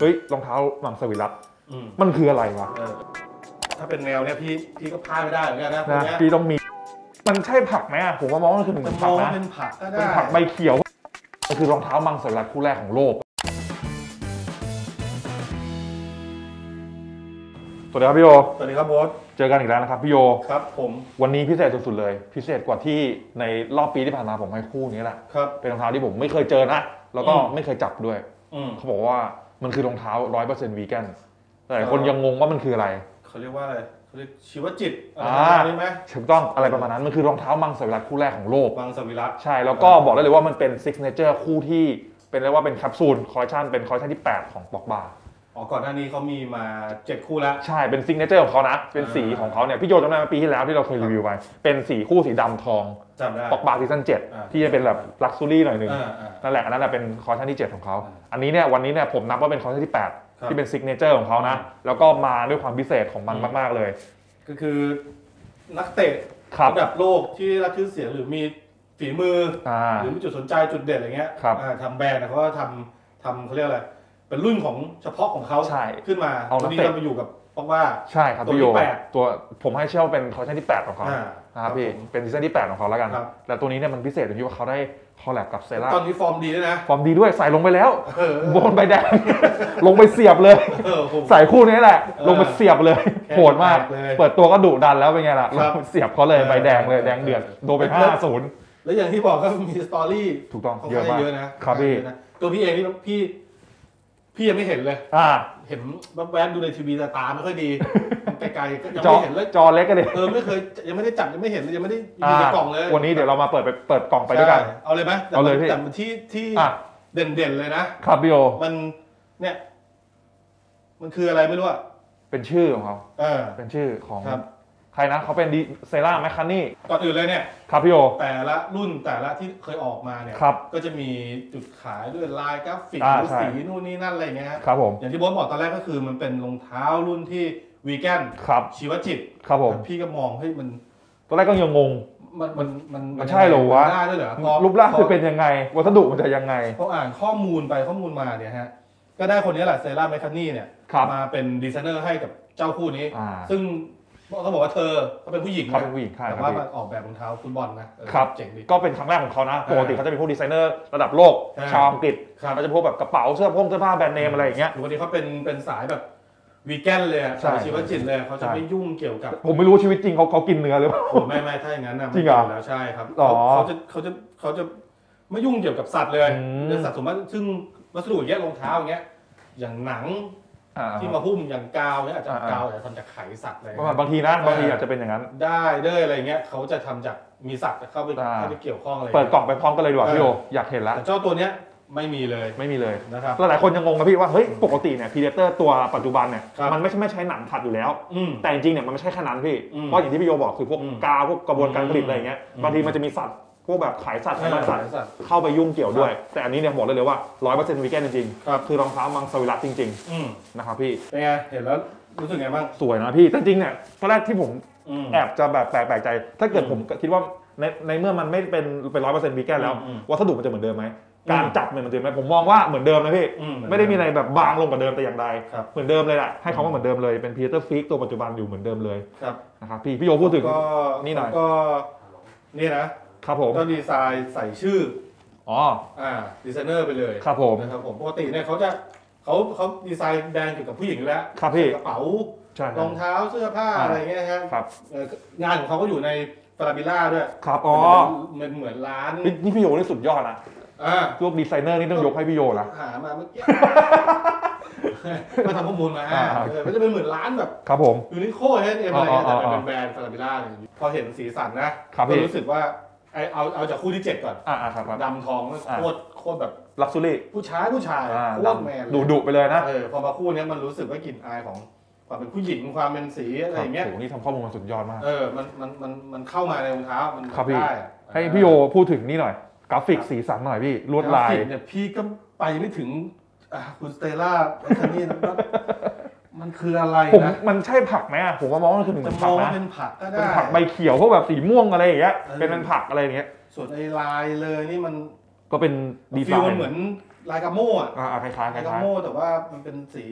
เฮ้ยรองเท้ามังสวิรัตอืมมันคืออะไรวะเออถ้าเป็นแนวเนี้ยพี่พี่ก็พลาดไม่ได้เหมือนกันนะพวกนะเนี้ยพี่ต้องมี มันใช่ผักไหมอะผมว่ามองว่ามันคือหนึ่งจะผัมกองว่านะเป็นผักก็ได้เป็นผักใบเขียวมันคือรองเท้ามังสวิรัตคู่แรกของโลกสวัสดีครับพี่โย สวัสดีครับโบ๊ทเจอกันอีกแล้วนะครับพี่โย ครับผม วันนี้พิเศษสุดๆเลย พิเศษกว่าที่ในรอบปีที่ผ่านมาผมให้คู่นี้แหละ ครับ เป็นรองเท้าที่ผมไม่เคยเจอนะ แล้วก็อืมไม่เคยจับด้วยอืมเขาบอกว่า มันคือรองเท้า100%วีแกนแต่หลายคนเออยังงงว่ามันคืออะไร เขาเรียกว่าอะไรเขาเรียกชีวจิตอะไรอ่าประมาณนี้ไหมถูกต้องอะไรประมาณนั้นมันคือรองเท้ามังสวิรัติคู่แรกของโลกมังสวิรัติใช่แล้วก็บอกได้เลยว่ามันเป็น signature คู่ที่เป็นเรียกว่าเป็น capsule collection เป็นคอลเลคชันที่ 8 ของป็อกบา อ๋อก่อนหน้านี้เขามีมาเจ็ดคู่แล้วใช่เป็น signature ของเขานะเป็นสีอ่าของเขาเนี่ยพี่โยจำได้ไหมปีที่แล้วที่เราเคยรีวิวไปเป็นสีคู่สีดำทองจำได้บ็อกบาซีซั่นอ่า7ที่จะเป็นแบบลักซ์ซูรี่หน่อยหนึงอ่าอ่านั่นแหละอันนั้นแหละเป็นคอลเลคชันที่ 7 ของเขาอ่าอันนี้เนี่ยวันนี้เนี่ยผมนับว่าเป็นคอลเลคชันที่ครับ8ที่เป็นซิกเนเจอร์ของเขานะแล้วก็มาด้วยความพิเศษของมันอืมมาก ๆเลย ก็คือนักเตะครับระดับโลกที่ได้รับชื่อเสียงหรือมีฝีมืออ่าหรือมีจุดสนใจจุดเด่นอะไรเงี้ยครับอ่าทำแบรนด์นะเขาก็ทำทำเขาเรียกอะไร เป็นรุ่นของเฉพาะของเขาใช่ขึ้นมาเอานัวักนนี้เตะเราไปอยู่กับปอกว่าใช่ครับตัวพี่โยที่แปดตัวผมให้เชื่อว่าเป็นคอลเลคชันที่ 8 ของเขาอ่านะครับพี่ผมเป็นซีซั่นที่ 8 ของเขาแล้วกันครับแต่ตัวนี้เนี่ยมันพิเศษตรงที่ว่าเขาได้คอลแลบกับเซราตอนนี้ฟอร์มดีด้วยนะ ฟอร์มดีด้วยใส่ลงไปแล้วเออโบนใบแดง ลงไปเสียบเลยเออผมใส่คู่นี้แหละเออลงไปเสียบเลยแค่โหดมากแตกเลยเปิดตัวก็ดุดันแล้วเป็นไงล่ะครับลงไปเสียบเขาเลยเออใบแดงเลยเออแดงเดือดโดนไปแล้ว5 0แล้วอย่างที่บอกก็มีสตอรี่ถูกต้องค่อนเยอะข้างมากเยอะนะครับพี่เยอะนะตัวพี่เองนี่พี่ พี่ยังไม่เห็นเลย อ่า เห็นแวบๆดูในทีวีแต่ตาไม่ค่อยดีไกลๆก็ยังจอไม่เห็นเลยจอเล็กกันดิเออไม่เคยยังไม่ได้จับยังไม่เห็นเลยยังไม่ได้ออ่ายู่ในกล่องเลยวันนี้เดี๋ยวเรามาเปิดไปเปิดกล่องไปด้วยกัน ใช่เอาเลยไหมแต่เอาเลยพี่ แต่ที่ที่อะเด่นๆเลยนะ ครับพี่โอมันเนี่ย มันคืออะไรไม่รู้อะเป็นชื่อของเขา เออ เป็นชื่อของครับ ใครนะเขาเป็นดีเซล่าแมคคานี่ก่อนอื่นเลยเนี่ย ครับพี่โอ แต่ละรุ่นแต่ละที่เคยออกมาเนี่ย ครับ ก็จะมีจุดขายด้วยลายกราฟิกอ่าหรือใช่ สีนู่นนี่นั่นอะไรอย่างเงี้ยฮะครับผม อย่างที่โบอสบอกตอนแรกก็คือมันเป็นรองเท้ารุ่นที่วีแกนครับ ชีวจิตครับผม พี่ก็มองเฮ้ยมันตอนแรกก็ยังงง มันมันมันมันใช่เหรอวะ มันได้ด้วยเหรอพอรูปร่างพอจะเป็นยังไง วัสดุมันจะยังไง พออ่านข้อมูลไปข้อมูลมาเนี่ยฮะก็ได้คนนี้แหละเซราแมคคานี่เนี่ยครับ มาเป็นดีไซเนอร์ให้กับเจ้าคู่นี้ อ่า ซึ่ง เขาบอกว่าเธอเขาเป็นผู้หญิงเขานะเป็นผู้หญิงใช่แต่ครับว่าพี่มาออกแบบรองเท้าฟุตบอลนะเออครับเจ๋งดีก็เป็นครั้งแรกของเขานะอ่าปกติเขาจะเป็นพวกดีไซเนอร์ระดับโลกใช่ชาวอังกฤษครับเขาจะพวกแบบกระเป๋าเสื้อผงเสื้อผ้าแบรนด์เนมอะไรอย่างเงี้ยวันนี้เขาเป็นเป็นสายแบบวีแกนเลยอะใช่สายชีวจิตเลยเขาจะใช่ไม่ยุ่งเกี่ยวกับ ผมไม่รู้ชีวิตจริงเขาเขากินเนื้อหรือเปล่าโอ้ไม่ไม่ถ้าอย่างนั้นนะจริงเหรอไม่แล้วใช่ครับหรอเขาเขาจะเขาจะเขาจะไม่ยุ่งเกี่ยวกับสัตว์เลยอืมเรื่องสัตว์สมมติซึ่งวัสดุอย่างเงี้ยรองเท้าอย่างเงี้ยอย่างหนังอ่า ที่มาหุ้มอย่างกาวเนี่ยอาจจะอ่ากาวอาจจะทำจากไขสัตว์อะไรประมาณบางทีนะบางทีอาจจะเป็นอย่างนั้น ได้เด้ออะไรเงี้ยเขาจะทำจากมีสัตว์เข้าไปอ่าเข้าไปเกี่ยวข้องอะไรเปิดกล่องไปพร้อมกันเลยดีกว่าเออพี่โยอยากเห็นแล้วแต่เจ้าตัวเนี้ยไม่มีเลยไม่มีเลยนะครับแล้วหลายคนยังงงนะพี่ว่าเฮ้ยปกติเนี่ย Predator ตัวปัจจุบันเนี่ยครับมันไม่ใช่ไม่ใช้หนังสัตว์อยู่แล้วอืมแต่จริงๆเนี่ยมันไม่ใช่แค่นั้นพี่อืมเพราะอย่างที่พี่โยบอกคือพวกอืมกาวพวกกระบวนการผลิตอะไรอย่างเงี้ยอืมบางทีมันจะมีสัตว์ พวกแบบไขสัตว์เอขายอมันสัตว์สัตว์ เข้าไปยุ่งเกี่ยวด้วย แต่อันนี้เนี่ยบอกได้เลยว่า100%วีแกนจริงครับๆคือรองเท้ามังสวิรัติจริงอืมๆนะครับพี่เป็นไง เห็นแล้วรู้สึกไงบ้าง สวยนะพี่แต่จริงๆเนี่ยตอนแรกที่ผมอืม แอบจะแบบแปลกใจ ถ้าเกิดอืมผมคิดว่าในในเมื่อมันไม่เป็นเป็นร้อยเปอร์เซ็นต์วีแกนแล้ว อืมวัสดุมันจะเหมือนเดิมไหมอืมการจับมันเหมือนเดิมไหมผมมองว่าเหมือนเดิมนะพี่อืไม่ได้มีอะไรแบบบางลงกว่าเดิมแต่อย่างใดครับ เหมือนเดิมเลยแหละให้เขาว่าเหมือนเดิมเลยเป็น Predator Freak ตัวปัจจุบันอยู่เหมือนเดิมเลยครับ นะครับพี่พี่โยพูดถึง ก็นี่หน่อย ก็ นี่นะ ครับผมก็ดีไซน์ใส่ชื่ออ๋ออ่าดีไซเนอร์ไปเลยครับผมนะครับผมปกติเนี่ยเขาจะเขาเขาดีไซน์แบรนด์เกี่ยวกับผู้หญิงอยู่แล้วครับพี่กระเป๋าใช่รองเท้าเสื้อผ้าอ่า อะไรเงี้ยฮะครับเอ่องานของเขาก็อยู่ในฟาราบิล่าด้วยครับอ๋อมันเหมือนร้านนี่นี่พี่โยนี่สุดยอดนะอ่าพวกดีไซเนอร์นี่ต้องยกให้พี่โยนะ หามาเมื่อกี้ มาทำข้อมูลมาอ่า เออมันจะเป็นเหมือนร้านแบบ ครับผม Uniqlo H&M อะไรเงี้ยอ๋ออ๋แต่ออ๋อเป็นแบรนด์ฟาราบิล่าเนี่ยพอเห็นสีสันนะครับพี่ ก็รู้สึกว่า ไอเอาเอาจากคู่ที่เจ็ดก่อนอ่าอ่าครับครับ ดำทองมันอ่าโคตรโคตรแบบลักซูรี่ผู้ชายผู้ชายอ่าโคตรแมนเลยดุดุไปเลยนะเออพอมาคู่เนี้ยมันรู้สึกว่ากลิ่นอายของความเป็นผู้หญิงความเป็นสีอะไรอย่างเงี้ยโอ้โหนี่ทำข้อมูลมาสุดยอดมาก เออมันมันมันมันเข้ามาในรองเท้ามันครับพี่ ได้อะให้พี่โยพูดถึงนี่หน่อย กราฟิกสีสันหน่อยพี่ลวดลาย กรฟิกเนี่ยพี่ก็ไปไม่ถึงอะคุณสเตล่าแอนโทนีนะว่า มันคืออะไรผมนะมันใช่ผักไหมอะผมว่ามองว่ามันคือหนึ่งจะมผัอกงนะว่าเป็นผักก็ได้ เป็นผักใบเขียวพวกแบบสีม่วงอะไรอย่างเงี้ยเออ เป็นเป็นผักอะไรอย่างเงี้ย ส่วนไอ้ลายเลยนี่มันก็เป็นดีไซฟิลมันน์เหมือนลายกาโม่อะอ่าคล้ายๆคลายกาล้าย โม่แต่ว่ามันเป็นสี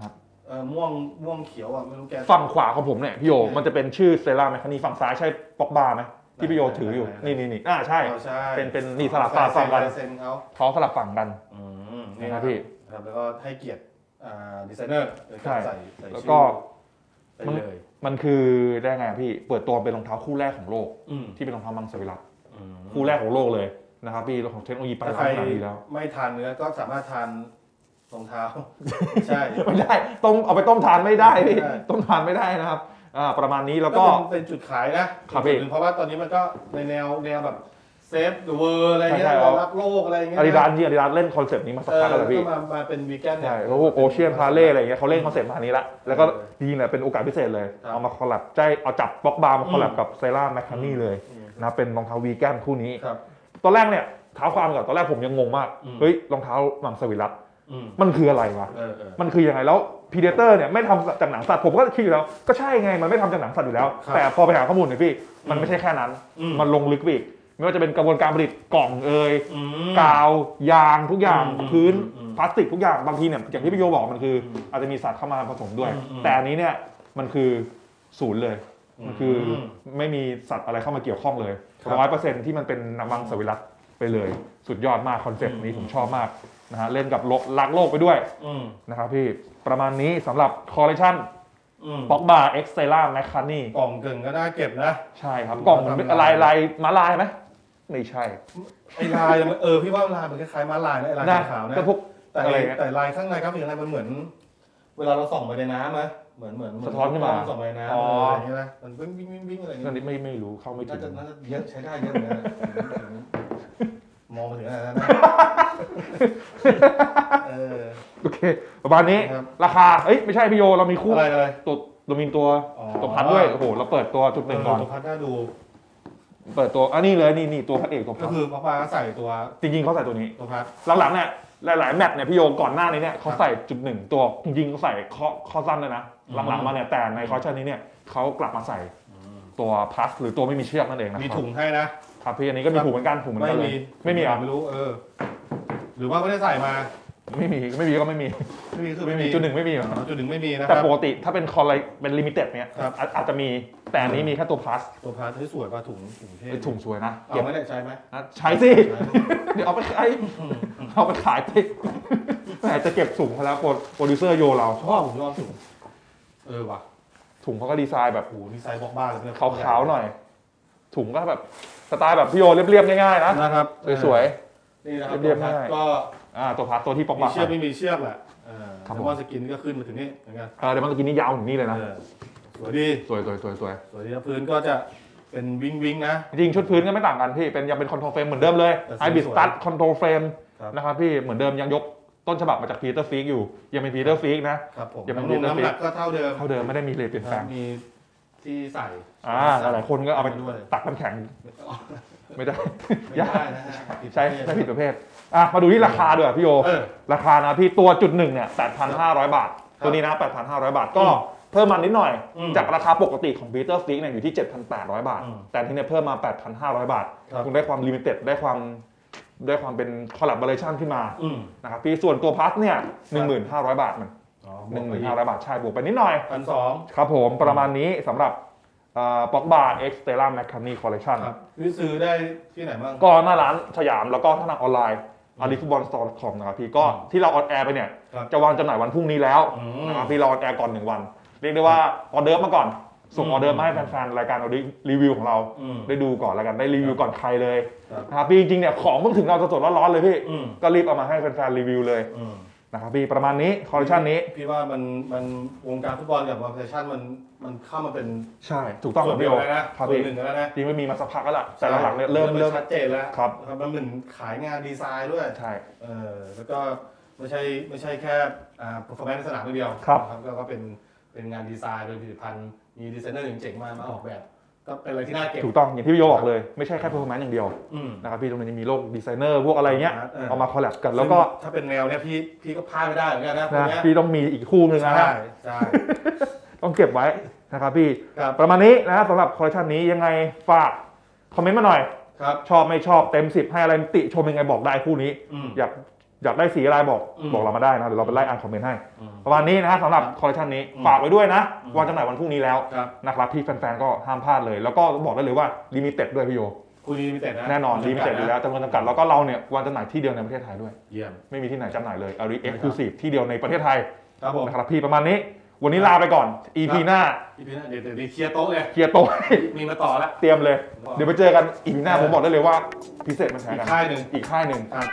ครับ เอ่อม่วงม่วงเขียวอะไม่รู้แก ๆฝั่งขวาของผมเนี่ยพี่โยโอเคมันจะเป็นชื่อเซราแมคคานีฝั่งซ้ายใช่ป็อกบาไหมที่พี่โยถืออยู่ไหนๆๆนี่นี่นี่อ่าใช่อ๋อใช่เป็นเป็นนี่สลับสลับฝั่งกัน ลายเซ็นเขาเขาสลับฝั่งกันอืมนี่นะพี่ ครับแล้วก็ให้เกียรติอ่า ดีไซเนอร์ในใช่การใส่ใส่แล้วชื่อก็ไปเลยมันคือได้ไงอะพี่เปิดตัวเป็นรองเท้าคู่แรกของโลก อืมที่เป็นรองเท้ามังสวิรัติอืมคู่แรกของโลกเลยนะครับพี่ของเทคโนโลยีไปถ้าขใครนาดนี้แล้ว ไม่ทานเนื้อก็สามารถทานรองเท้า ใช่ ไม่ได้ต้มเอาไปต้มทานไม่ได้พี่ไม่ได้ ต้มทานไม่ได้นะครับอ่าประมาณนี้แล้วก็ก็เป็นเป็นจุดขายนะครับพี่จุดหนึ่งเพราะว่าตอนนี้มันก็ในแนวแนวแบบ save the world อะไรเงี้ยใช่ๆเอา รักโลกอะไรเงี้ยอาดิดาสจริงอาดิดาสเล่นคอนเซปต์นี้มาสักเออพักแล้วแหละพี่ก็มามาเป็นวีแกนเนี่ย ใช่แล้วพวก Ocean Parley อะไรเงี้ยเขาเล่นคอนเซปต์มานี้ละ แล้วก็เออจริงๆเนี่ยเป็นโอกาสพิเศษเลย ครับเอามา collab ใจเอาจับบล็อกบาร์มา collab อืมกับ Stella McCartney เลยอืม นะเป็นรองเท้าวีแกนคู่นี้ ครับ ตอนแรกเนี่ยเท้าความก่อนตอนแรกผมยังงงมาก อืม เฮ้ยรองเท้ามังสวิรัตอืมมันคืออะไรวะ เออเออ มันคือยังไงแล้วพีเดเตอร์เนี่ยไม่ทำจากหนังสัตว์ผมก็คิดอยู่แล้ว ก็ใช่ไงมันไม่ทำจากหนังสัตว์อยู่แล้ว ครับแต่พอไปหาข้อมูลเนี่ยพี่ มันอืมไม่ใช่แค่นั้น อืม มันลงลึกไปอีก ไม่ว่าจะเป็นกระบวนการผลิตกล่องเอ่ยอืมกาวยางทุกอย่างอืมพื้นอืมพลาสติกทุกอย่างบางทีเนี่ยอย่างที่พี่โยบอกมันคืออมอาจจะมีสัตว์เข้ามาผสมด้วยอืมอืมแต่อันนี้เนี่ยมันคือศูนย์เลยมันคืออมไม่มีสัตว์อะไรเข้ามาเกี่ยวข้องเลยครับร้อยเปอร์เซ็นต์ที่มันเป็นน้ำมังสวิรัติไปเลย สุดยอดมากคอนเซ็ปต์นี้อืมผมชอบมากนะฮะเล่นกับโลกรักโลกไปด้วยอืมนะครับพี่ประมาณนี้สำหรับคอลเลคชันอืมบ็อกบาร์เอ็กซ์เซล่าแมคคานี่กล่องกึ่งก็น่าเก็บนะ ใช่ครับ กล่องมันเป็นทำลายลายลายมาลายไหม ไม่ใช่ไอ้ลายมันเออพี่ว่าลายมันคล้ายๆม้าลายนะไอ้ลายนะขาวๆนะก็พวกแต่อะไรไอ้เงี้ยแต่ลายข้างในกราฟิกอะไรมันเหมือน เวลาเราส่องไปในน้ำนะเหมือนเหมือนเหมืสะท้อนขึ้นมาส่องไปในน้ำอ๋ออะไรอย่างเงี้ยนะมันวิ่งวิ่งวิ่งวิ่งอะไรอย่างนั่นเงี้ยนี่ไม่ไม่รู้เข้าไม่ถึน่างจะน่าจะเยอะใช้ได้เยอะเหมือนกันนะมองไปถึงขนาดนั้นนะเออโอเค ประมาณนี้ครับราคาเอ้ยไม่ใช่พี่โยเรามีคู่อะไรเลยตัวเรามีตัวอ๋อตัวพัดด้วยโอ้โหเราเปิดตัวจุดหนึ่งก่อนตัวพัดน่าดู เปิดตัวอันนี้เลยนี่นี่ตัวพัดเอกตัวก็พัดคือป้าปาก็ใส่ตัวจริงๆเขาใส่ตัวนี้ ตัวพัดหลังๆเนี่ยหลายๆแมตช์เนี่ยพี่โยก่อนหน้านี้เนี่ยเขาใส่จุดหนึ่งตัวจริงๆเขาใส่ข้อข้อสั้นเลยนะอืมหลังๆมาเนี่ยแต่ในคอร์ชันนี้เนี่ยเขากลับมาใส่ตัวพัสหรือตัวไม่มีเชือกนั่นเองนะมีครับถุงให้นะ ครับพี่อันนี้ก็มีถุงเหมือนกันถุงเหมือนไม่กันเลมียไม่มีเหรอะไม่รู้เออ หรือว่าไม่ได้ใส่มา ไม่มีไม่มีก็ไม่มีไม่มีคือไม่ไม่มีมีจุดหนึ่งไม่มีเหรออ๋อจุดหนึ่งไม่มีนะคแต่รับ ปกติถ้าเป็นคอลไลเป็นลิมิเต็ดเนี่ยครับ อาอาจจะมีแต่อันนี้มีแค่ตัวพลัสตัวพาร์ทที่สวยป่ะถุงถุงเท่ถุงสวยนะเอาเก็บไม่ได้ใช้ไหมนะใช้สิ เดี๋ยวเอาไปขายเอาไปขายไปแหมจะเก็บถุงเขาแล้วโปรโปรดิวเซอร์โยเรา ชอบผมชอบถุงเออว่ะถุงเขาก็ดีไซน์แบบโอ้โหนี่ไซส์บอกบ้าเลยเนี่ยขาวๆหน่อย ถุงก็แบบสไตล์แบบพี่โยเรียบๆง่ายๆนะนะครับสวย นี่นะครับเรียบๆตัวพาร์ทง่าย ก็ๆ อ่าตัวพัสตัวที่ปอกมีบักเชือกไม่มีเชือกแหละเออครับผมแล้วก็สกินก็ขึ้นมาถึงนี่เหมือนกันเออเดี๋ยวมันจะกินนี่ยาวถึงนี่เลยนะเออสวยดี สวยสวยสวยสวยสวยดีนะพื้นก็จะเป็นวิงวิงนะ จริงๆชุดพื้นก็ไม่ต่างกันพี่เป็นยังเป็น control frame เหมือนเดิมเลยแต่สวยไอบิสตัด control frame ครับ นะครับพี่เหมือนเดิมยังยกต้นฉบับมาจาก Predator Freak อยู่ ยังเป็น Predator Freak นะ ครับผมอย่าไปน้ำหนักเรียนนะน้ำหนักก็เท่าเดิมเท่าเดิมไม่ได้มีเลยเปลี่ยนแปลงมีที่ใส่อ่าหลายๆคนก็เอาไปด้วยตักน้ำแข็ง ไม่ได้ไม่ได้นะฮะใช่ใช่ผิดประเภทอะมาดูที่ราคาด้วยพี่โยเออราคานะพี่ตัวจุดหนึ่งเนี่ย8,500 บาทครับตัวนี้นะ 8,500 บาทก็อืมเพิ่มมานิดหน่อย อืมจากราคาปกติของ Predator Freak เนี่ยอยู่ที่ 7,800 บาท อืมแต่ที่เนี่ยเพิ่มมา 8,500 บาท ครับ คุณได้ความ limited ได้ความได้ความเป็น collaboration ขึ้นมาอืมนะครับพี่ส่วนตัว plus เนี่ย1,500 บาทมันอ๋อ1,500บาทใช่บวกไปนิดหน่อย พันสอง ครับผมประมาณนี้สำหรับ ป็อกบา x Stella McCartney คอลเลคชันครับนี่ซื้อได้ที่ไหนบ้างก็หน้าร้านสยามแล้วก็ทางออนไลน์ Ari Football Store .com นะครับพี่ก็อืมที่เรา on air ไปเนี่ยครับจะวางจำหน่ายวันพรุ่งนี้แล้วอืมนะครับพี่เราออนแอร์ก่อนหนึ่งวัน เรียกได้ว่าออเดิร์ฟมาก่อน ส่งอืมออเดิร์ฟมาให้แฟนๆรายการเราได้รีวิวของเราอืมได้ดูก่อนแล้วกันได้รีวิวก่อนใครเลยครับนะครับพี่จริงๆเนี่ยของเพิ่งถึงเราสดๆร้อนๆเลยพี่อืมก็รีบเอามาให้แฟนๆรีวิวเลยอืม นะครับพี่ประมาณนี้คอลเลคชันนี้พี่ว่ามันมันวงการฟุตบอลกับวอลเพชั่นมันมันเข้ามาเป็นใช่ถูกต้องคส่รัวบนเดีพี่ยวโอแล้วนะครับส่วนพี่หนึ่งแล้วนะจริงไม่มีมาสักพักแล้วล่ะแต่หลังๆเนี่ยเริ่มนเริ่มชัดเจนแล้วครับนะครับมันเหมือนขายงานดีไซน์ด้วยใช่เออแล้วก็ไม่ใช่ไม่ใช่แค่อ่า performance ในสนามอย่างเดียวครับนะก็ก็เป็นเป็นงานดีไซน์เป็นผลิตภัณฑ์มีดีไซเนอร์เจ๋งๆมามาออกแบบ ก็เป็นอะไรที่น่าเก็บ ถูกต้องอย่างที่พี่โยบอกเลยไม่ใช่แค่ performance อย่างเดียวอืม นะครับพี่ตรงนี้มีโลกดีไซเนอร์พวกอะไรเงี้ยเออ เอามา collab กันแล้วก็ซึ่งถ้าเป็นแนวเนี้ยพี่พี่ก็พลาดไม่ได้เหมือนกันนะพวกนะเนี้ยพี่ต้องมีอีกคู่หนึ่งนะใช่ใช่ ต้องเก็บไว้นะครับพี่ ครับ ประมาณนี้นะครับสำหรับคอลเลคชันนี้ยังไงฝากคอมเมนต์มาหน่อย ครับ ชอบไม่ชอบเต็ม 10 ให้อะไรติชมยังไงบอกได้คู่นี้ อืม อยาก อยากได้สีอะไรบอกอืมบอกเรามาได้นะเดี๋ยวเราไปไล่อ่านคอมเมนต์ให้อืมประมาณนี้นะฮะสำหรับครับคอลเลคชันนี้อืมฝากไว้ด้วยนะอืมวางจำหน่ายวันพรุ่งนี้แล้วครับนะครับที่แฟนๆก็ห้ามพลาดเลย แล้วก็บอกได้เลยว่า limited ด้วยพี่โยคุณ limited นะแน่นอนจำกัลิมิเต็ด limited อยู่นะแล้วจำนวนจำกัดแล้วก็เราเนี่ยวางจำหน่ายที่เดียวในประเทศไทยด้วยเยี่ยมไม่มีที่ไหนจำหน่ายเลยอารีครับกซ์คลูซีฟที่เดียวในประเทศไทยครับผมนะครับพี่ประมาณนี้ วันนี้ลาไปก่อน EP หน้าอีพีหน้าเดี๋ยวเดี๋ยวเดี๋ยวเคลียร์โต๊ะเลยเคลียร์โต๊ะมีมาต่อแล้วเตรียมเลย เดี๋ยวไปเจอกัน EP หน้าผมบอกได้เลยว่าพิเศษมันแพ้อีกกันค่ายหนึ่งอีกค่ายหนึ่งครับ